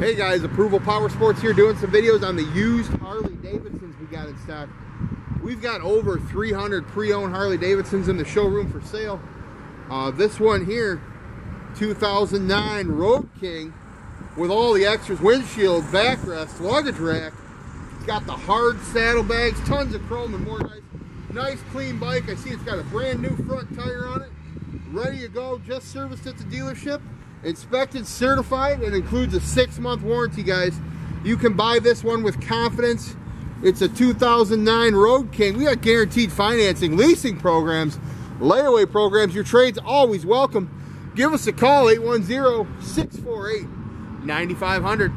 Hey guys, Approval Power Sports here doing some videos on the used Harley Davidsons we got in stock. We've got over 300 pre-owned Harley Davidsons in the showroom for sale. Uh, this one here, 2009 Road King with all the extras, windshield, backrest, luggage rack. It's got the hard saddlebags, tons of chrome and more nice, nice clean bike. I see it's got a brand new front tire on it. Ready to go, just serviced at the dealership. Inspected, certified, and includes a six month warranty, guys. You can buy this one with confidence. It's a 2009 Road King. We got guaranteed financing, leasing programs, layaway programs. Your trade's always welcome. Give us a call, 810 648 9500.